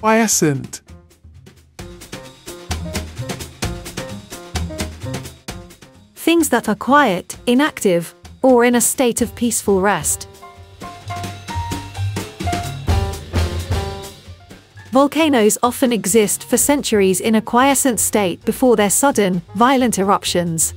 Quiescent. Things that are quiet, inactive, or in a state of peaceful rest. Volcanoes often exist for centuries in a quiescent state before their sudden, violent eruptions.